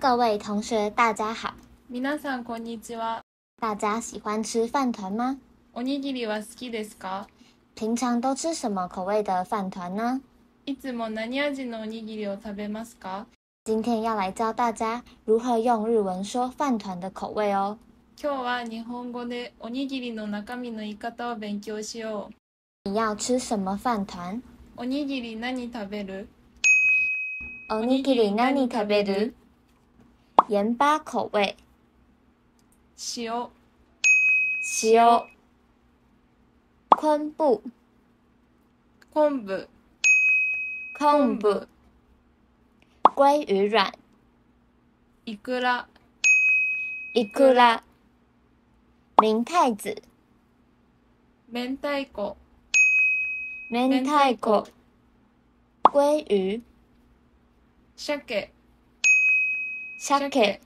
各位同学，大家好。皆さんこんにちは。大家喜欢吃饭团吗？おにぎりは好きですか？平常都吃什么口味的饭团呢？いつも何味のおにぎりを食べますか？今天要来教大家如何用日文说饭团的口味哦。今日は日本語でおにぎりの中身の言い方を勉強しよ你要吃什么饭团？う。おにぎり何食べる？おにぎり何食べる？盐巴口味，塩、塩。昆布，昆布、昆布。鲑鱼卵，いくら、いくら。明太子，明太子、明太子。鲑鱼，鮭、 鮭。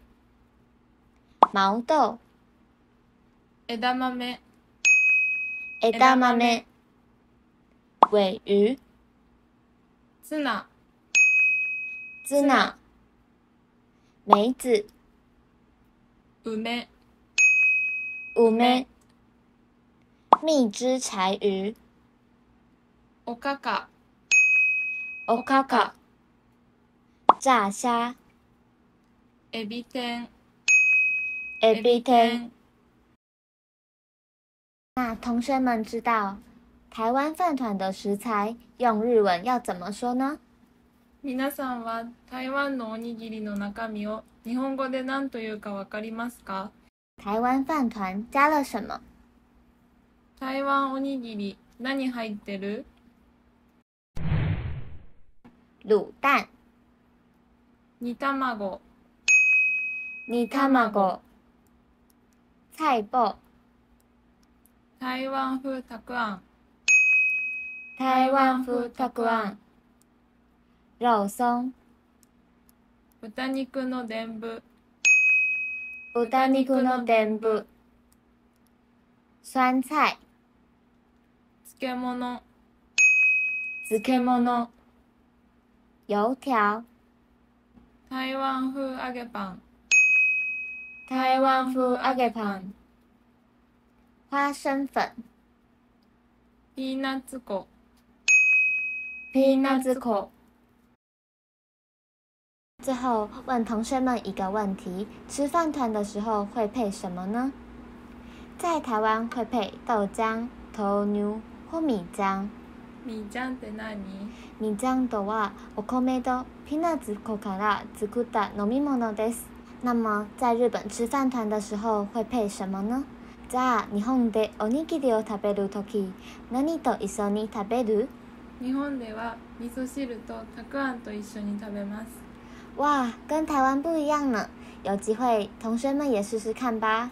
毛豆，枝豆、枝豆。尾鱼，ツナ、ツナ。梅子，梅、梅。蜜汁柴鱼，おかか、おかか。炸虾，エビ天、エビ天。那同学们知道台湾饭团的食材用日文要怎么说呢？皆さんは台湾のおにぎりの中身を日本語で何というかわかりますか？台湾饭团加了什么？台湾おにぎり何入ってる？卤蛋、煮卵、煮卵、菜脯、台湾風たくあん、台湾風たくあん、肉松、豚肉の伝部、豚肉の伝部、酸菜、漬物、漬物、油条、台湾風揚げパン、台湾風揚げパン、花生粉、ピーナッツ粉、ピーナッツ粉。最后问同学们一个问题：吃饭团的时候会配什么呢？在台湾会配豆浆、豆乳或米浆。みーちゃんって何？米浆とはお米とピーナッツ粉から作った飲み物です。那么在日本吃饭团的时候会配什么呢？じゃあ日本でおにぎりを食べるとき何と一緒に食べる？日本では味噌汁とたくあんと一緒に食べます。哇，跟台湾不一样呢。有机会同学们也试试看吧。